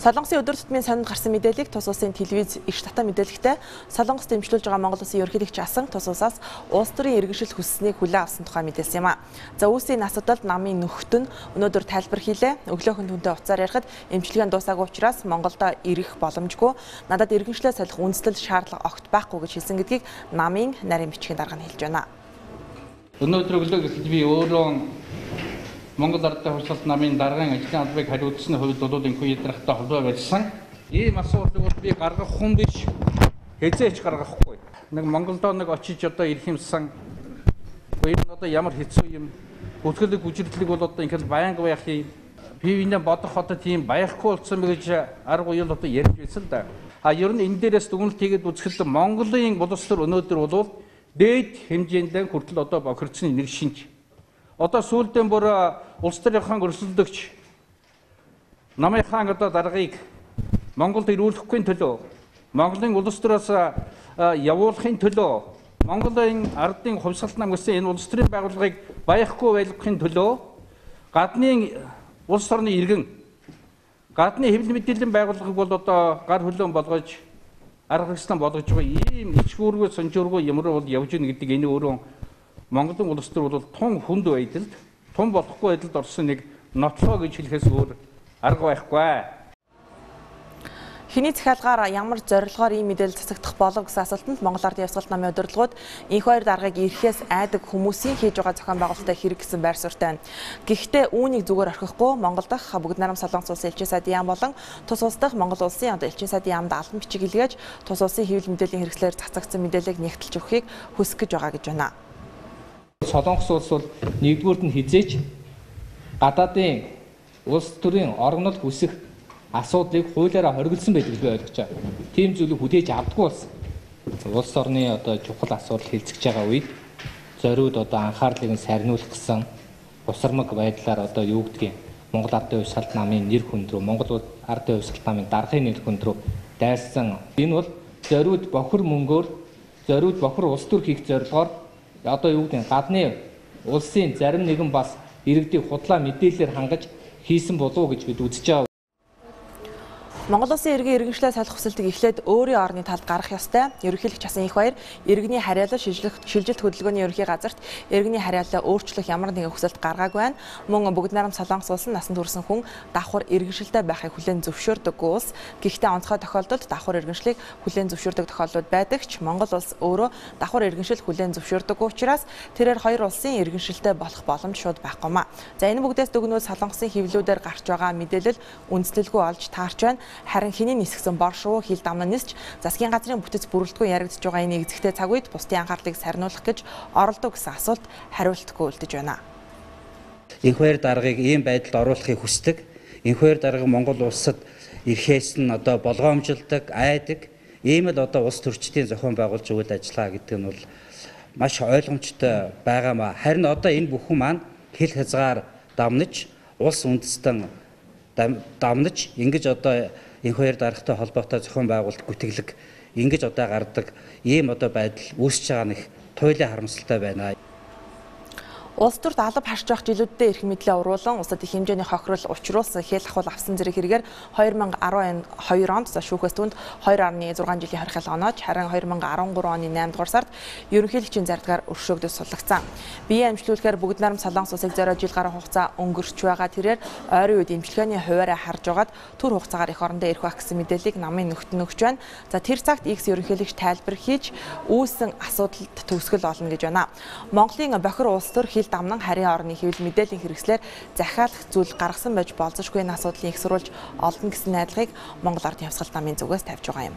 Солонгосын өдөр тутмын сонинд гарсан мэдээллийг тус улсын телевиз иш татаа мэдээлэхдээ Солонгос дэмжлүүлж байгаа Монгол улсын ерөнхийлөгч асан тус улсаас улс төрийн иргэншил хүсснийг хүлээн авсан тухай мэдээлсэн юм а. За үүсийн асуудалд намын нөхөд нь өнөөдөр тайлбар хийлээ. Өглөөхөн түнтэй уцаар ярихад эмчилгээ дуусаагүй учраас Монголдо ирэх боломжгүй. Надад иргэншлээ солих үндэслэл шаардлага огт байхгүй гэж хэлсэн гэдгийг намын нарийн бичгийн дарга нь хэлж байна. Өнөөдөр өглөө гэхэд би өөрөө Монгол Ардын хувьсгалт намын даргын ажлын албыг хариуцсны хувьд бол энэхүү ядрахтай холбоо барьсан. Ийм асуудлыг бол би гаргах хүн биш хязээч гаргахгүй. Нэг Монголдо нэг очиж одоо ирэх юмсан. Энэ одоо ямар хэцүү юм. Бүтгэлэг үжирлэг бол одоо ингээл баянг байх юм. Би энэ бодох одоо тийм баяхгүй болсон мэй гэж арга уял одоо ярьж байсан да. А ер нь энэ дээрээс дүгнэлт хийгээд үзэхэд Монголын боловс төр өнөөдөр бол дээд хэмжээндээ хүртэл одоо бохирцны нэг шинж Одоо сүүлдээ бүр улс төрийн өрсөлдөгч. Намын хаан одоо даргаыг Монголд ирүүлэхгүй төлөө. Монголын улс төрөөс явуулахын төлөө. Монголын ардын хувьсгалт нам гэсэн энэ улс төрийн байгууллагыг баяхгүй байлгахын төлөө. Гадны улс орны иргэн. Гадны хэвлэл мэдээллийн байгууллагыг бол одоо гар хөлөөн болгож арга хэмжээ болгож байгаа. Ийм ичгүүргүй сонжуургүй юмруу бол явж ийн гэдэг энэ өөрөө Монголын улс төр бол тун хүнд байдалд тун болохгүй байдалд орсон нэг нотлоо гэж хэлэхээс өөр арга байхгүй. Хиний захиалгаар ямар зорилгоор ийм мэдээлэл засагдах болов гэсэн асуултанд Монгол Ардын явсгалт намын удирдлагууд энх хоёр даргаыг ирэхээс айдаг хүмүүсийн хийж байгаа зохион байгуулалттай хэрэг гэсэн байр суурьтай байна. Гэхдээ үүнийг зүгээр орхихгүй Монгол дахь бүгд нарам Солонгос улсын элчин сайдын яам болон тус улс дахь Монгол улсын одоо элчин сайдын яамд албан бичиг илгээж тус улсын хэвлэл мэдээллийн хэрэгслээр цацагдсан мэдээллийг нэгтэлж өгөхийг хүсэх гэж байгаа гэж байна. Солонгос улс бол нэгдүгüүрд нь хизээч гадаадын улс төрийн оргонол хүсэх асуудлыг хуулиараа хориглосон байдаг би ойлгож байгаа. Тийм зүйлийг хүлээж авдаггүй болсон. Улс орны одоо чухал асуудал хилцэж байгаа үед зориуд одоо анхаарлыг нь сарниулах гэсэн бусармаг байдлаар одоо юу гэдгийг Монгол Ардын хувьсгалт намын нэр хүнд рүү Монгол Ардын хувьсгалт намын даргын нэр хүнд рүү дайрсан. Энэ бол зориуд бохир мөнгөөр зориуд бохир улс төр хийх зорилгоор одоо юу гэдэг гадны улсын зарим нэгэн бас иргэдийг худлаа мэдээлэлээр хангаж хийсэн болов уу гэж бид үзэж байгаа. Монгол Улсын иргэн иргэншлээ салах хүсэлтийг эхлээд өөрийн орны талд гаргах ёстой. Ерөнхийлөгч Хасан их баяр иргэний харьяалал шилжилт хөдөлгөөний ерөнхий газарт иргэний харьяалал өөрчлөх ямар нэгэн хүсэлт гаргаагүй байна. Мөн бүгд нарам Солонгос улс насан турсан хүн давхар иргэншилтэй байхыг хүлээн зөвшөөрдөггүй улс. Гэхдээ онцгой тохиолдолд давхар иргэншлийг хүлээн зөвшөөрдөг тохиолдлууд байдаг ч Монгол улс өөрөө давхар иргэншил хүлээн зөвшөөрдөггүй учраас тэрээр хоёр улсын иргэншилтэй болох боломж шууд байхгүй маа. За энэ бүгдээс дүгнвэл Солонгосын хөвлүүдээр гарч байгаа мэдээлэл үндэслэлгүй олж таарч байна харин хэний нисгсэн бор шувуу хил дамна нисч засгийн газрын бүтэц бүрэлдэхүүн яригдж байгаа энэ эзэгтэй цаг үед бусдын анхаарлыг сарниулах гэж оролдов гэсэн асуулт хариултгүй үлдэж байна. Хоёр даргаыг ийм байдалд оруулахыг хүсдэг. Хоёр дарга Монгол улсад ирэхээс нь одоо болгоомжилдог, айдаг ийм л одоо улс төрчдийн зохион байгуулж өгöd ажиллаа гэдэг нь бол маш ойлгомжтой байгаамаа. Харин одоо энэ бүхэн маань хил хязгаар дамнаж улс үндэстэн дамнаж ингэж одоо энэ хоёр даргатай холбоотой зохион байгуулалт гүтгэлэг ингэж одоо гардаг ийм одоо байдал үүсэж байгаа нэг туйлын харамсалтай байна. Улс төрд алба харж байх жилүүддээ эрх мэдлээ уруулан улсад их хэмжээний хохирол учруулсан хэл ахуул авсан зэрэг хэрэгээр 2012 онд за шүүхээс түнд 2.6 жилийн хорхол онооч харин 2013 оны 8 дугаар сард ерөнхийлөгчийн зардгаар өршөөгдөж суллагцсан. Биеэ амжилуулахаар бүгд нарам Солонгос улсыг зориод жил гаруй хугацаа өнгөрч байгаа тэрээр ойрын үед эмчилгээний хуваараа харж байгаад төр хугацаагаар их орондоо ирэх байх гэсэн мэдээллийг намын нөхд нөгж байна. За тэр цагт X ерөнхийлөгч тайлбар хийж үүсэн асуудалд төгсгөл олно гэж байна. Монголын бохир улс төр хил дамнан харийн орны хэвлэл мэдээллийн хэрэгслэр захиалах зүйл гаргасан байж болзошгүй энэ асуудлыг их сурвалж олно гэсэн найдлагыг Монгол Ардын Явсгалт намын зүгээс тавьж байгаа юм.